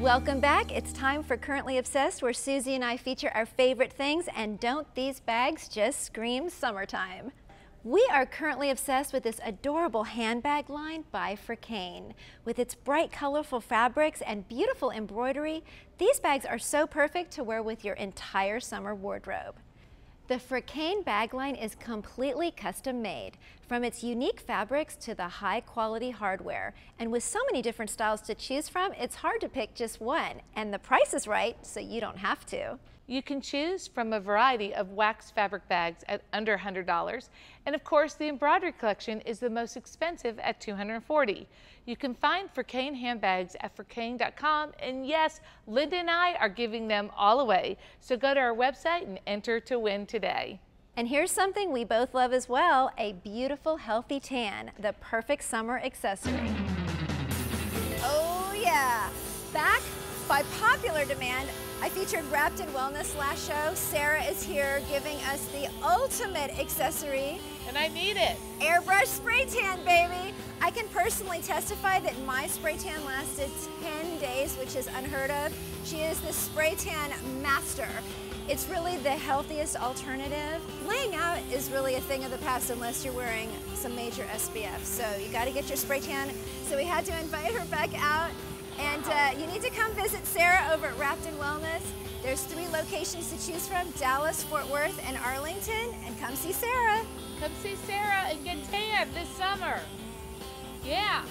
Welcome back. It's time for Currently Obsessed, where Susie and I feature our favorite things, and don't these bags just scream summertime? We are currently obsessed with this adorable handbag line by Fricaine. With its bright, colorful fabrics and beautiful embroidery, these bags are so perfect to wear with your entire summer wardrobe. The Fricaine bag line is completely custom made, from its unique fabrics to the high quality hardware. And with so many different styles to choose from, it's hard to pick just one. And the price is right, so you don't have to. You can choose from a variety of wax fabric bags at under $100. And of course, the embroidery collection is the most expensive at 240. You can find Fricaine handbags at fricaine.com. And yes, Linda and I are giving them all away. So go to our website and enter to win today. And here's something we both love as well, a beautiful healthy tan, the perfect summer accessory. Oh yeah, back by popular demand, I featured Wrapped in Wellness last show. Sarah is here giving us the ultimate accessory. And I need it. Airbrush spray tan, baby. I can personally testify that my spray tan lasted 10 days, which is unheard of. She is the spray tan master. It's really the healthiest alternative. Laying out is really a thing of the past unless you're wearing some major SPF. So you gotta get your spray tan. So we had to invite her back out and uh, you need to come visit Sarah over at Wrapped in Wellness. There's three locations to choose from, Dallas, Fort Worth, and Arlington. And come see Sarah. Come see Sarah and get tan this summer. Yeah.